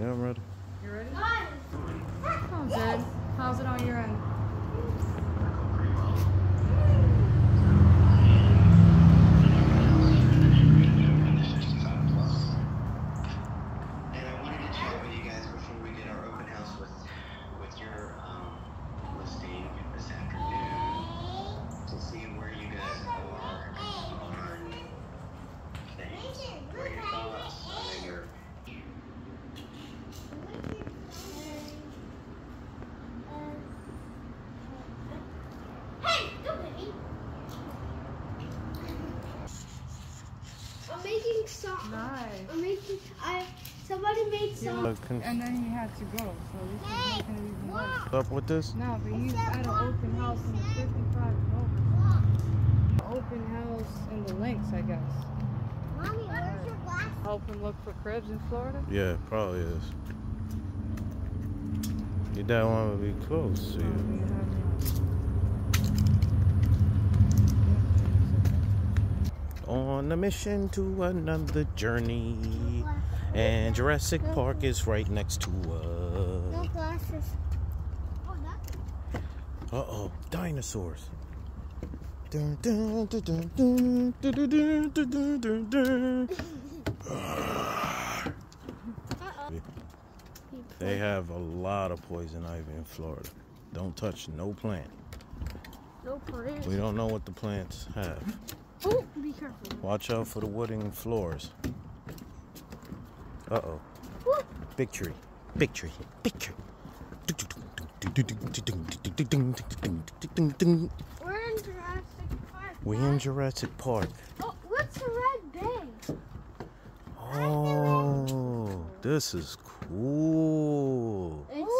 Yeah, I'm ready. You ready? Oh, good. How's it on your end? And I wanted to chat with you guys before we did our open house with with your um, listing this afternoon to see where you guys are on things. What are your thoughts? I know you're Hey, don't hit me. I'm making some. Nice. I'm making. I. Somebody made some. And then he had to go, so this is making it even worse. What's up with this? No, but he's at an open house in the 55 Clover. Open house in the links, I guess. Mommy, where's your glass? Help him look for cribs in Florida. Yeah, probably is. Your dad want to be close to Oh, you. on a mission to another journey. And Jurassic. Park is right next to us. No glasses. Uh oh, dinosaurs. They have a lot of poison ivy in Florida. Don't touch no plant. No plant. We don't know what the plants have. Ooh careful. Watch out for the wooden floors. Uh oh. Big tree. Big tree. Big tree. We're in Jurassic Park. We in Jurassic Park. Oh, what's the red thing? Oh, this is cool. It's